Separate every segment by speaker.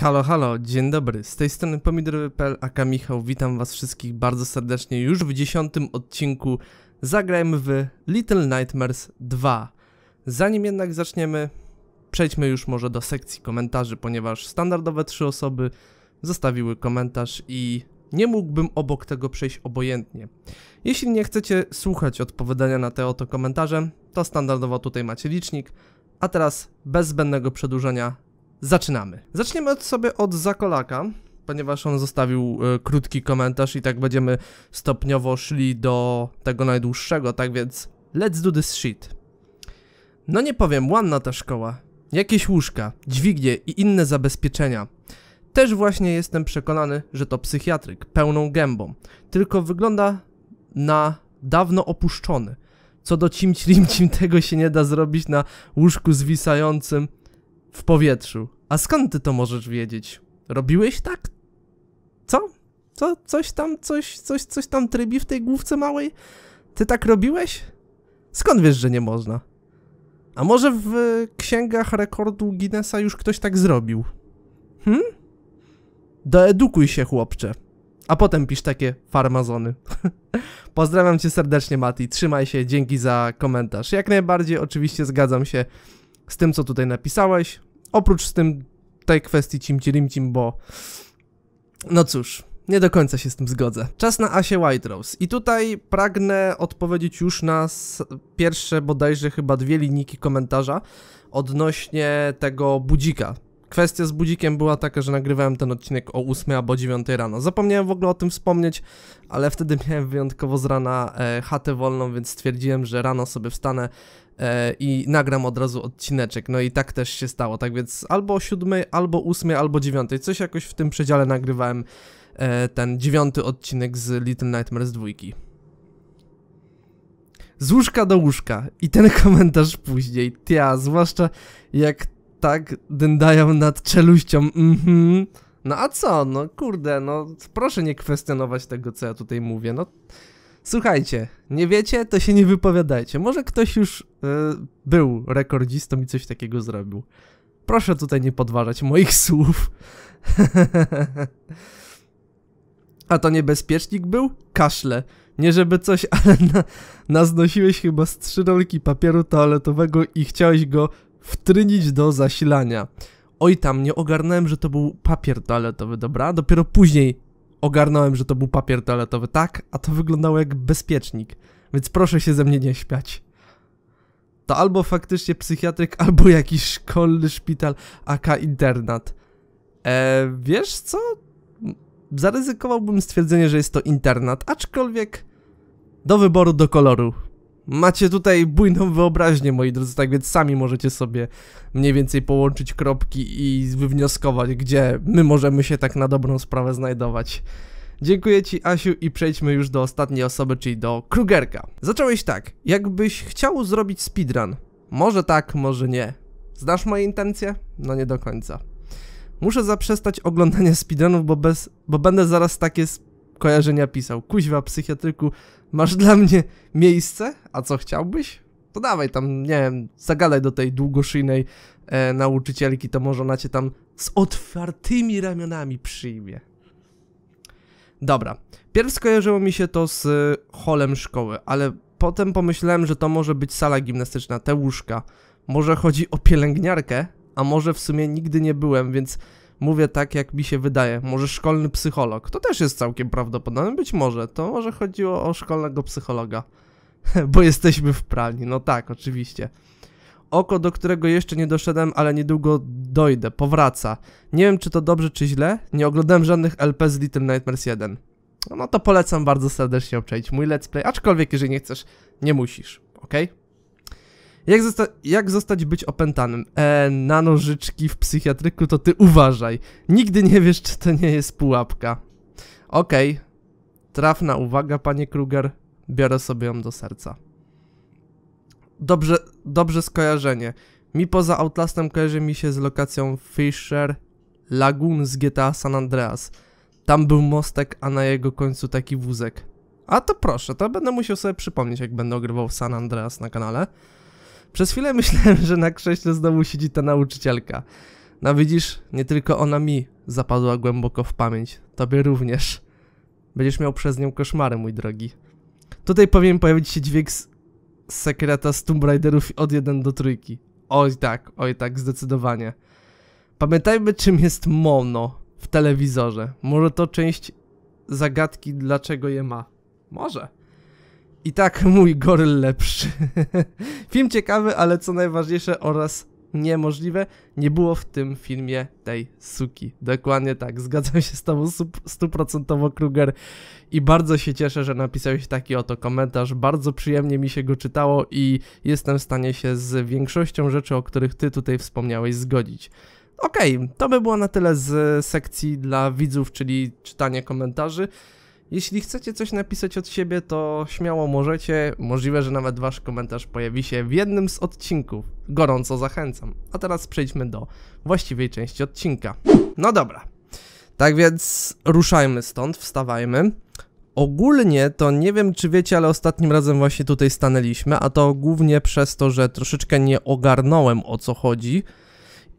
Speaker 1: Halo, halo, dzień dobry. Z tej strony pomidorowy.pl, aka Michał. Witam was wszystkich bardzo serdecznie już w dziesiątym odcinku. Zagrajmy w Little Nightmares 2. Zanim jednak zaczniemy, przejdźmy już może do sekcji komentarzy, ponieważ standardowe trzy osoby zostawiły komentarz i nie mógłbym obok tego przejść obojętnie. Jeśli nie chcecie słuchać odpowiadania na te oto komentarze, to standardowo tutaj macie licznik. A teraz, bez zbędnego przedłużenia, zaczynamy. Zaczniemy od sobie od Zakolaka, ponieważ on zostawił e, krótki komentarz i tak będziemy stopniowo szli do tego najdłuższego, tak więc let's do this shit. No nie powiem, ładna ta szkoła. Jakieś łóżka, dźwignie i inne zabezpieczenia. Też właśnie jestem przekonany, że to psychiatryk, pełną gębą. Tylko wygląda na dawno opuszczony. Co do cimć-limcim tego się nie da zrobić na łóżku zwisającym w powietrzu. A skąd ty to możesz wiedzieć? Robiłeś tak? Co? Co? Coś tam, coś, coś, coś tam trybi w tej główce małej? Ty tak robiłeś? Skąd wiesz, że nie można? A może w księgach rekordu Guinnessa już ktoś tak zrobił? Hm? Doedukuj się, chłopcze. A potem pisz takie farmazony. Pozdrawiam cię serdecznie, Mati. Trzymaj się, dzięki za komentarz. Jak najbardziej, oczywiście zgadzam się z tym, co tutaj napisałeś. Oprócz z tym tej kwestii cimci-rimcim, bo... No cóż, nie do końca się z tym zgodzę. Czas na Asię White Rose. I tutaj pragnę odpowiedzieć już na pierwsze bodajże chyba dwie linijki komentarza odnośnie tego budzika. Kwestia z budzikiem była taka, że nagrywałem ten odcinek o 8 albo 9 rano. Zapomniałem w ogóle o tym wspomnieć, ale wtedy miałem wyjątkowo z rana e, chatę wolną, więc stwierdziłem, że rano sobie wstanę i nagram od razu odcineczek. No i tak też się stało, tak więc albo o 7, albo 8, albo 9. Coś jakoś w tym przedziale nagrywałem e, ten dziewiąty odcinek z Little Nightmares 2. Z łóżka do łóżka. I ten komentarz później. Tia, zwłaszcza jak tak dędają nad czeluścią, mhm. No a co, no kurde, no proszę nie kwestionować tego, co ja tutaj mówię, no. Słuchajcie, nie wiecie, to się nie wypowiadajcie. Może ktoś już y, był rekordzistą i coś takiego zrobił. Proszę tutaj nie podważać moich słów. A to niebezpiecznik był? Kaszle. Nie żeby coś, ale na, naznosiłeś chyba z trzy rolki papieru toaletowego i chciałeś go wtrynić do zasilania. Oj tam, nie ogarnąłem, że to był papier toaletowy, dobra? Dopiero później ogarnąłem, że to był papier toaletowy, tak? A to wyglądało jak bezpiecznik, więc proszę się ze mnie nie śmiać. To albo faktycznie psychiatryk, albo jakiś szkolny szpital, aka internat. Eee, wiesz co? Zaryzykowałbym stwierdzenie, że jest to internat, aczkolwiek do wyboru, do koloru. Macie tutaj bujną wyobraźnię, moi drodzy, tak więc sami możecie sobie mniej więcej połączyć kropki i wywnioskować, gdzie my możemy się tak na dobrą sprawę znajdować. Dziękuję Ci, Asiu, i przejdźmy już do ostatniej osoby, czyli do Krugerka. Zacząłeś tak, jakbyś chciał zrobić speedrun. Może tak, może nie. Znasz moje intencje? No nie do końca. Muszę zaprzestać oglądania speedrunów, bo, bez, bo będę zaraz takie kojarzenia pisał. Kuźwa, psychiatryku, masz dla mnie miejsce? A co chciałbyś? To dawaj tam, nie wiem, zagadaj do tej długoszyjnej e, nauczycielki, to może ona cię tam z otwartymi ramionami przyjmie. Dobra, pierw skojarzyło mi się to z holem szkoły, ale potem pomyślałem, że to może być sala gimnastyczna, te łóżka. Może chodzi o pielęgniarkę, a może w sumie nigdy nie byłem, więc mówię tak, jak mi się wydaje. Może szkolny psycholog. To też jest całkiem prawdopodobne. Być może. To może chodziło o szkolnego psychologa. Bo jesteśmy w pralni. No tak, oczywiście. Oko, do którego jeszcze nie doszedłem, ale niedługo dojdę. Powraca. Nie wiem, czy to dobrze, czy źle. Nie oglądałem żadnych LP z Little Nightmares 1. No to polecam bardzo serdecznie obczaić mój let's play. Aczkolwiek, jeżeli nie chcesz, nie musisz. ok? Jak, zosta jak zostać być opętanym? E, na nożyczki w psychiatryku to ty uważaj. Nigdy nie wiesz, czy to nie jest pułapka. Okej. Okay. Trafna uwaga, panie Kruger. Biorę sobie ją do serca. Dobrze, dobrze skojarzenie. Mi poza Outlastem kojarzy mi się z lokacją Fisher Lagoon z GTA San Andreas. Tam był mostek, a na jego końcu taki wózek. A to proszę, to będę musiał sobie przypomnieć, jak będę ogrywał San Andreas na kanale. Przez chwilę myślałem, że na krześle znowu siedzi ta nauczycielka. No widzisz, nie tylko ona mi zapadła głęboko w pamięć, tobie również. Będziesz miał przez nią koszmary, mój drogi. Tutaj powinien pojawić się dźwięk z sekreta z Tomb Raiderów od 1 do trójki. Oj tak, oj tak, zdecydowanie. Pamiętajmy czym jest mono w telewizorze. Może to część zagadki dlaczego je ma. Może. I tak mój goryl lepszy. Film ciekawy, ale co najważniejsze oraz niemożliwe, nie było w tym filmie tej suki. Dokładnie tak, zgadzam się z tobą stuprocentowo Kruger i bardzo się cieszę, że napisałeś taki oto komentarz, bardzo przyjemnie mi się go czytało i jestem w stanie się z większością rzeczy, o których ty tutaj wspomniałeś, zgodzić. Okej, okay, to by było na tyle z sekcji dla widzów, czyli czytanie komentarzy. Jeśli chcecie coś napisać od siebie, to śmiało możecie. Możliwe, że nawet wasz komentarz pojawi się w jednym z odcinków. Gorąco zachęcam. A teraz przejdźmy do właściwej części odcinka. No dobra. Tak więc ruszajmy stąd, wstawajmy. Ogólnie to nie wiem czy wiecie, ale ostatnim razem właśnie tutaj stanęliśmy, a to głównie przez to, że troszeczkę nie ogarnąłem o co chodzi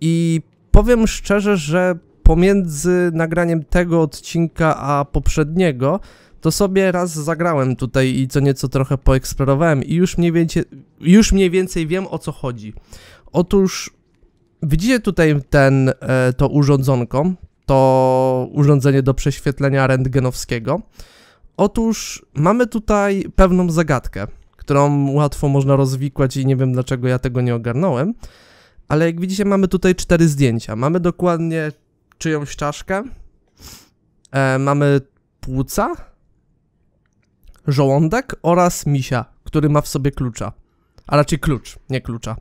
Speaker 1: i powiem szczerze, że pomiędzy nagraniem tego odcinka a poprzedniego, to sobie raz zagrałem tutaj i co nieco trochę poeksplorowałem i już mniej więcej, już mniej więcej wiem o co chodzi. Otóż widzicie tutaj ten, e, to urządzonko, to urządzenie do prześwietlenia rentgenowskiego. Otóż mamy tutaj pewną zagadkę, którą łatwo można rozwikłać i nie wiem dlaczego ja tego nie ogarnąłem. Ale jak widzicie mamy tutaj cztery zdjęcia. Mamy dokładnie czyjąś czaszkę. E, mamy płuca, żołądek oraz misia, który ma w sobie klucza. A raczej klucz, nie klucza.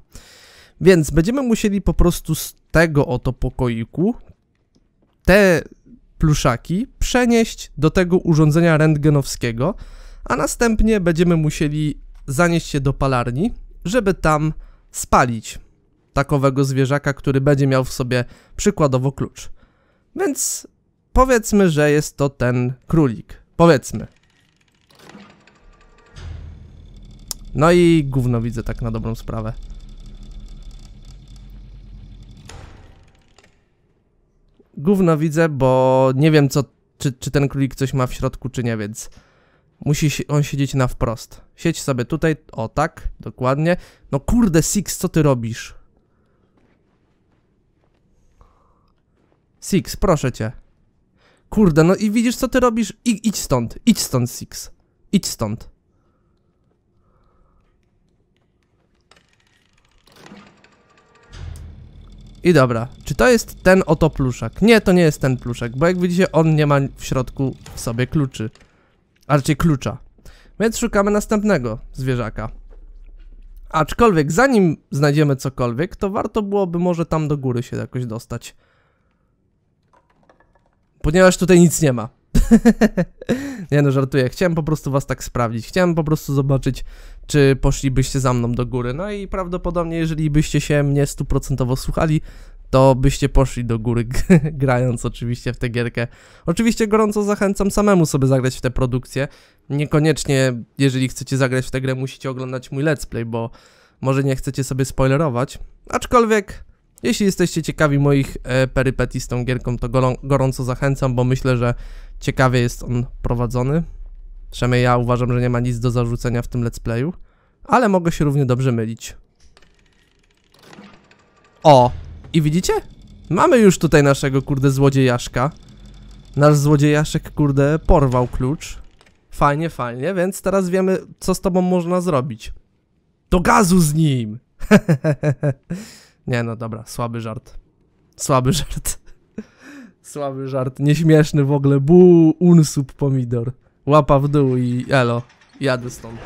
Speaker 1: Więc będziemy musieli po prostu z tego oto pokoiku te pluszaki przenieść do tego urządzenia rentgenowskiego, a następnie będziemy musieli zanieść się do palarni, żeby tam spalić takowego zwierzaka, który będzie miał w sobie przykładowo klucz. Więc powiedzmy, że jest to ten królik. Powiedzmy. No i gówno widzę tak na dobrą sprawę. Gówno widzę, bo nie wiem co, czy, czy ten królik coś ma w środku, czy nie, więc musi on siedzieć na wprost. Siedź sobie tutaj, o tak, dokładnie. No kurde, Six, co ty robisz? Six, proszę cię. Kurde, no i widzisz co ty robisz? I, idź stąd, idź stąd, Six. Idź stąd. I dobra, czy to jest ten oto pluszak? Nie, to nie jest ten pluszak, bo jak widzicie, on nie ma w środku w sobie kluczy. A raczej klucza. Więc szukamy następnego zwierzaka. Aczkolwiek, zanim znajdziemy cokolwiek, to warto byłoby może tam do góry się jakoś dostać. Ponieważ tutaj nic nie ma. nie no, żartuję. Chciałem po prostu was tak sprawdzić. Chciałem po prostu zobaczyć, czy poszlibyście za mną do góry. No i prawdopodobnie, jeżeli byście się mnie stuprocentowo słuchali, to byście poszli do góry, grając oczywiście w tę gierkę. Oczywiście gorąco zachęcam samemu sobie zagrać w tę produkcję. Niekoniecznie, jeżeli chcecie zagrać w tę grę, musicie oglądać mój let's play, bo może nie chcecie sobie spoilerować. Aczkolwiek jeśli jesteście ciekawi moich e, perypetii z tą gierką, to gorąco zachęcam, bo myślę, że ciekawie jest on prowadzony. Przynajmniej ja uważam, że nie ma nic do zarzucenia w tym let's playu, ale mogę się równie dobrze mylić. O! I widzicie? Mamy już tutaj naszego, kurde, złodziejaszka. Nasz złodziejaszek, kurde, porwał klucz. Fajnie, fajnie, więc teraz wiemy, co z tobą można zrobić. Do gazu z nim! Nie no, dobra, słaby żart. Słaby żart. słaby żart, nieśmieszny w ogóle. Bu, unsub pomidor. Łapa w dół i elo, jadę stąd.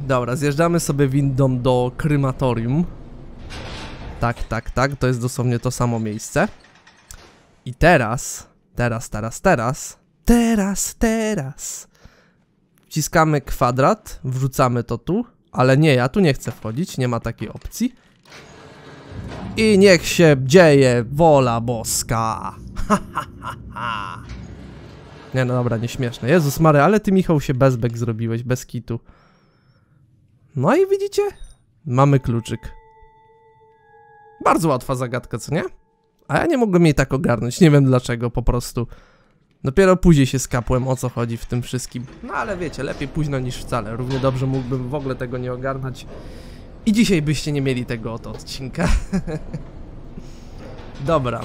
Speaker 1: Dobra, zjeżdżamy sobie windą do krymatorium. Tak, tak, tak, to jest dosłownie to samo miejsce. I teraz, teraz, teraz, teraz, teraz, teraz Wciskamy kwadrat, wrzucamy to tu, ale nie, ja tu nie chcę wchodzić, nie ma takiej opcji. I niech się dzieje wola boska. nie no dobra, nieśmieszne. Jezus Mary, ale ty Michał się bezbek zrobiłeś, bez kitu. No i widzicie? Mamy kluczyk. Bardzo łatwa zagadka, co nie? A ja nie mogłem jej tak ogarnąć, nie wiem dlaczego, po prostu. Dopiero później się skapłem, o co chodzi w tym wszystkim. No ale wiecie, lepiej późno niż wcale. Równie dobrze mógłbym w ogóle tego nie ogarnąć. I dzisiaj byście nie mieli tego oto odcinka. Dobra.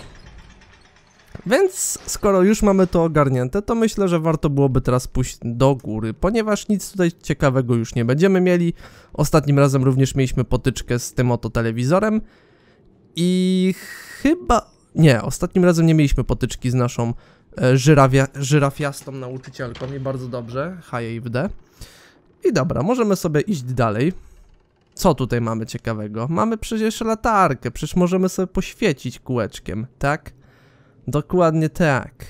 Speaker 1: Więc skoro już mamy to ogarnięte, to myślę, że warto byłoby teraz pójść do góry, ponieważ nic tutaj ciekawego już nie będziemy mieli. Ostatnim razem również mieliśmy potyczkę z tym oto telewizorem i chyba... Nie, ostatnim razem nie mieliśmy potyczki z naszą e, żyrawia, żyrafiastą nauczycielką i bardzo dobrze, H jej w D. I dobra, możemy sobie iść dalej. Co tutaj mamy ciekawego? Mamy przecież latarkę, przecież możemy sobie poświecić kółeczkiem, tak? Dokładnie tak.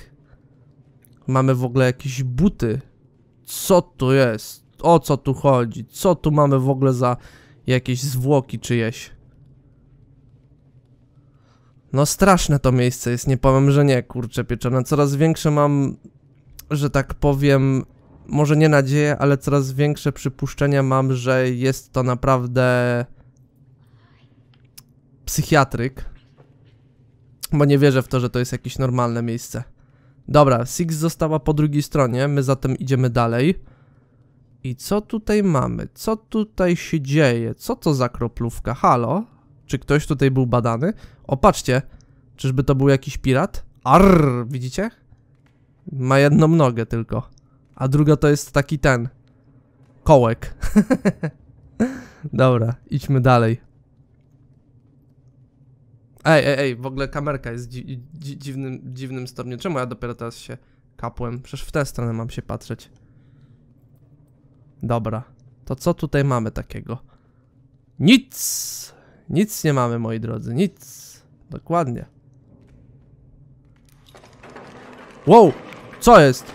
Speaker 1: Mamy w ogóle jakieś buty. Co tu jest? O co tu chodzi? Co tu mamy w ogóle za jakieś zwłoki czyjeś? No straszne to miejsce jest, nie powiem, że nie, kurczę pieczone. Coraz większe mam, że tak powiem, może nie nadzieję, ale coraz większe przypuszczenia mam, że jest to naprawdę psychiatryk. Bo nie wierzę w to, że to jest jakieś normalne miejsce. Dobra, Six została po drugiej stronie, my zatem idziemy dalej. I co tutaj mamy? Co tutaj się dzieje? Co to za kroplówka? Halo? Czy ktoś tutaj był badany? O, patrzcie. Czyżby to był jakiś pirat? Arr, widzicie? Ma jedną nogę tylko. A druga to jest taki ten. Kołek. Dobra, idźmy dalej. Ej, ej, ej, w ogóle kamerka jest dzi dzi dziwnym, dziwnym stopniu. Czemu ja dopiero teraz się kapłem? Przecież w tę stronę mam się patrzeć. Dobra. To co tutaj mamy takiego? Nic! Nic nie mamy, moi drodzy, nic. Dokładnie. Wow! Co jest?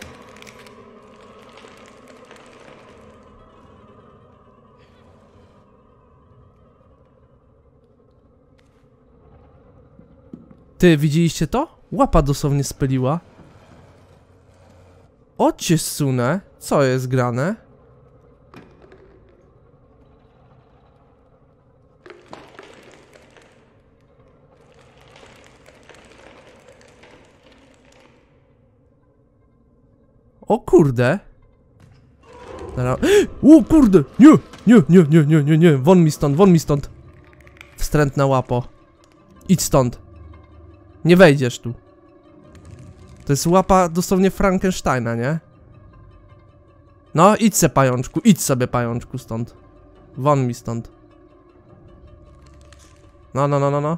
Speaker 1: Ty, widzieliście to? Łapa dosłownie spyliła. Ocie sunę. Co jest grane? O kurde. O kurde! Nie! Nie, nie, nie, nie, nie, nie. Won mi stąd, won mi stąd. Wstrętna łapo. Idź stąd. Nie wejdziesz tu. To jest łapa dosłownie Frankensteina, nie? No, idź se pajączku, idź sobie pajączku stąd. Won mi stąd. No, no, no, no, no.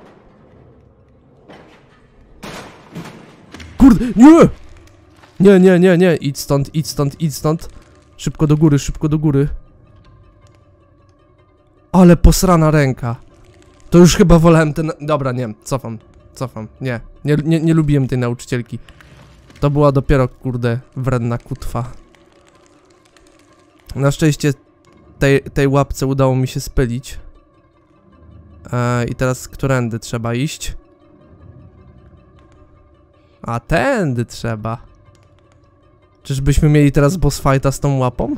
Speaker 1: Kurde, nie! Nie, nie, nie, nie, idź stąd, idź stąd, idź stąd. Szybko do góry, szybko do góry. Ale posrana ręka. To już chyba wolałem ten... Dobra, nie, cofam, cofam. Nie, nie, nie, nie lubiłem tej nauczycielki. To była dopiero, kurde, wredna kutwa. Na szczęście tej, tej łapce udało mi się spylić. Eee, I teraz którędy trzeba iść? A tędy trzeba. Czyżbyśmy mieli teraz boss fighta z tą łapą?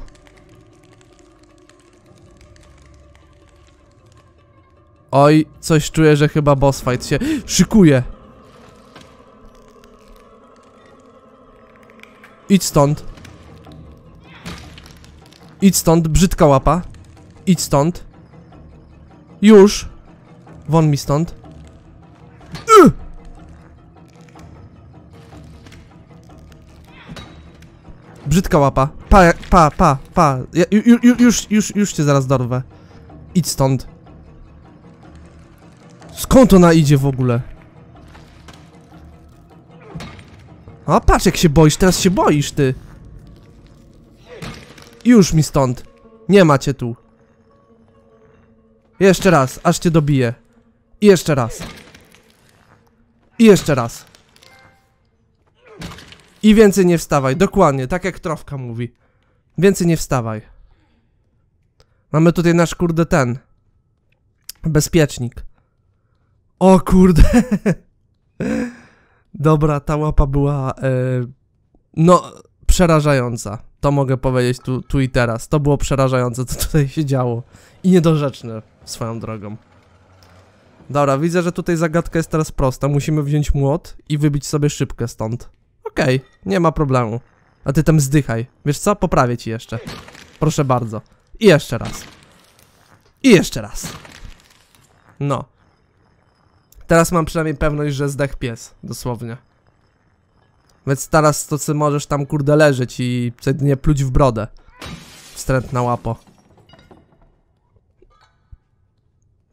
Speaker 1: Oj, coś czuję, że chyba boss fight się szykuje. Idź stąd. Idź stąd, brzydka łapa. Idź stąd. Już. Won mi stąd. Y! Brzydka łapa. Pa, pa, pa, pa. Ja, ju, ju, już, już, już cię zaraz dorwę. Idź stąd. Skąd ona idzie w ogóle? A patrz jak się boisz, teraz się boisz ty. Już mi stąd. Nie macie tu. Jeszcze raz, aż cię dobiję. I jeszcze raz. I jeszcze raz. I więcej nie wstawaj, dokładnie, tak jak trofka mówi. Więcej nie wstawaj. Mamy tutaj nasz kurde ten. Bezpiecznik. O kurde. Dobra, ta łapa była. E, no, przerażająca. To mogę powiedzieć tu, tu i teraz. To było przerażające, co tutaj się działo. I niedorzeczne swoją drogą. Dobra, widzę, że tutaj zagadka jest teraz prosta. Musimy wziąć młot i wybić sobie szybkę stąd. Okej, okay, nie ma problemu. A ty tam zdychaj. Wiesz co? Poprawię ci jeszcze. Proszę bardzo. I jeszcze raz. I jeszcze raz. No. Teraz mam przynajmniej pewność, że zdech pies. Dosłownie. Więc teraz to co możesz tam kurde leżeć i nie pluć w brodę. Wstrętna łapo.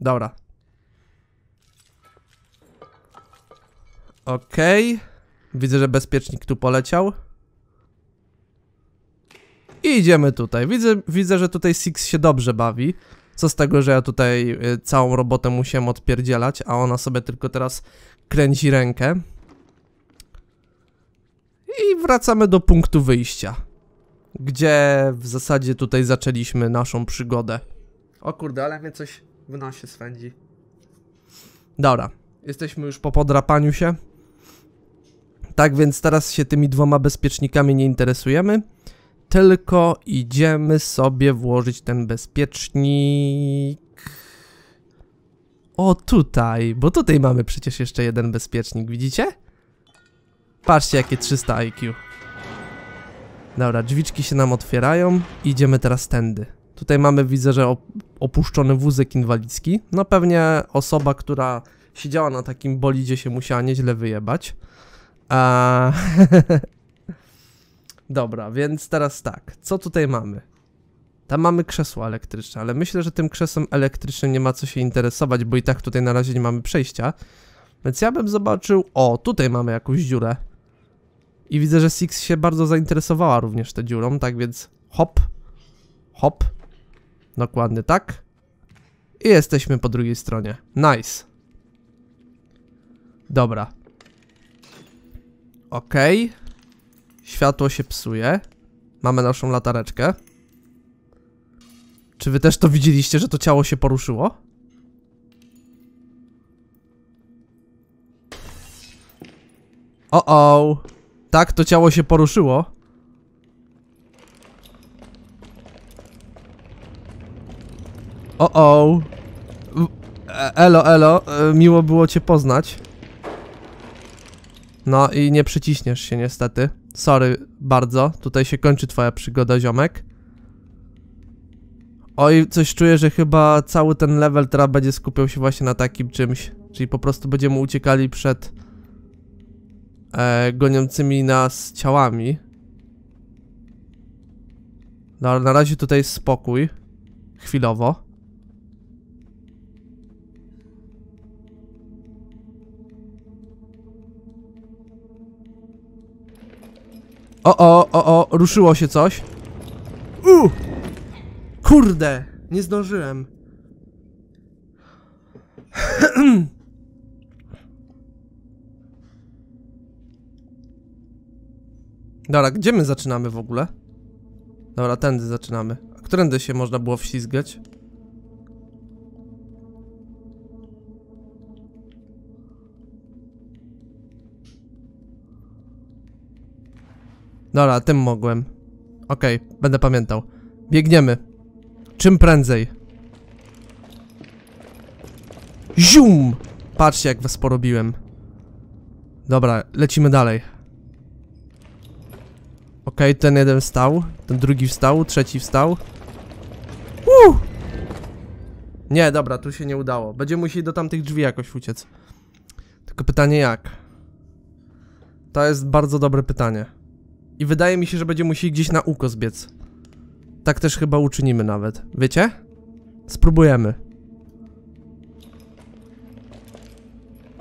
Speaker 1: Dobra. Okej. Okay. Widzę, że bezpiecznik tu poleciał. I idziemy tutaj. Widzę, widzę, że tutaj Six się dobrze bawi. Co z tego, że ja tutaj y, całą robotę musiałem odpierdzielać, a ona sobie tylko teraz kręci rękę. I wracamy do punktu wyjścia. Gdzie w zasadzie tutaj zaczęliśmy naszą przygodę. O kurde, ale mnie coś w nosie swędzi. Dobra, jesteśmy już po podrapaniu się. Tak więc teraz się tymi dwoma bezpiecznikami nie interesujemy, tylko idziemy sobie włożyć ten bezpiecznik... O, tutaj, bo tutaj mamy przecież jeszcze jeden bezpiecznik, widzicie? Patrzcie, jakie 300 IQ. Dobra, drzwiczki się nam otwierają. Idziemy teraz tędy. Tutaj mamy, widzę, że opuszczony wózek inwalidzki. No pewnie osoba, która siedziała na takim bolidzie się musiała nieźle wyjebać. A... Dobra, więc teraz tak. Co tutaj mamy? Tam mamy krzesło elektryczne, ale myślę, że tym krzesłem elektrycznym nie ma co się interesować, bo i tak tutaj na razie nie mamy przejścia. Więc ja bym zobaczył... O, tutaj mamy jakąś dziurę. I widzę, że Six się bardzo zainteresowała również tą dziurą, tak więc hop, hop, dokładnie tak. I jesteśmy po drugiej stronie. Nice. Dobra. Okej. Okay. Światło się psuje. Mamy naszą latareczkę. Czy wy też to widzieliście, że to ciało się poruszyło? O, o. Tak, to ciało się poruszyło. O, o. E, elo, elo. E, miło było cię poznać. No i nie przyciśniesz się niestety. Sorry bardzo. Tutaj się kończy twoja przygoda, ziomek. Oj, coś czuję, że chyba cały ten level teraz będzie skupiał się właśnie na takim czymś. Czyli po prostu będziemy uciekali przed e, goniącymi nas ciałami. No ale na razie tutaj spokój. Chwilowo. O, o, o, o, ruszyło się coś. U! Kurde, nie zdążyłem. Dobra, gdzie my zaczynamy w ogóle? Dobra, tędy zaczynamy. A którędy się można było wślizgać? Dobra, tym mogłem. Okej, okay, będę pamiętał. Biegniemy. Czym prędzej. Zium! Patrzcie, jak was porobiłem. Dobra, lecimy dalej. Okej, okay, ten jeden wstał, ten drugi wstał, trzeci wstał. Uh! Nie, dobra, tu się nie udało. Będziemy musieli do tamtych drzwi jakoś uciec. Tylko pytanie jak? To jest bardzo dobre pytanie. I wydaje mi się, że będziemy musieli gdzieś na uko zbiec. Tak też chyba uczynimy nawet. Wiecie? Spróbujemy.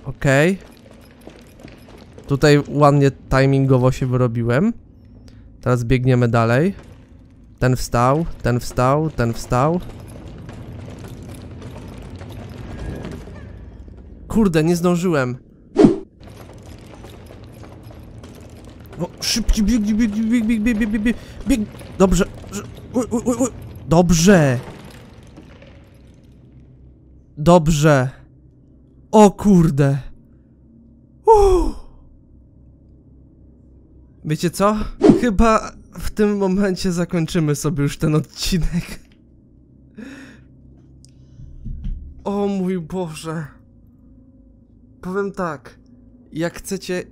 Speaker 1: Okej. Okay. Tutaj ładnie timingowo się wyrobiłem. Teraz biegniemy dalej. Ten wstał, ten wstał, ten wstał. Kurde, nie zdążyłem. O, szybciej, biegnij, biegnij, biegnij, biegnij, biegnij, biegnij, bieg... Dobrze, oj, oj, oj. Dobrze. Dobrze. O kurde. Uuu. Wiecie co? Chyba w tym momencie zakończymy sobie już ten odcinek. O mój Boże. Powiem tak. Jak chcecie,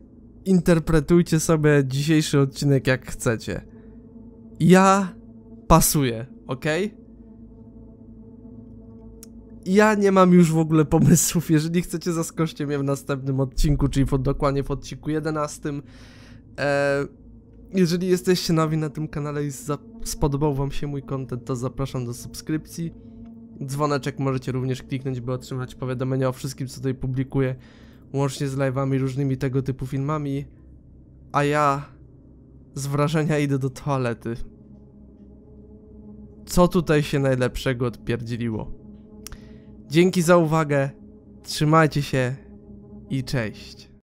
Speaker 1: interpretujcie sobie dzisiejszy odcinek jak chcecie. Ja pasuję, ok? Ja nie mam już w ogóle pomysłów. Jeżeli chcecie, zaskoczcie mnie w następnym odcinku, czyli w, dokładnie w odcinku 11. E, jeżeli jesteście nowi na tym kanale i spodobał wam się mój content, to zapraszam do subskrypcji. Dzwoneczek możecie również kliknąć, by otrzymać powiadomienia o wszystkim, co tutaj publikuję, łącznie z live'ami, różnymi tego typu filmami. A ja z wrażenia idę do toalety. Co tutaj się najlepszego odpierdzieliło? Dzięki za uwagę, trzymajcie się i cześć.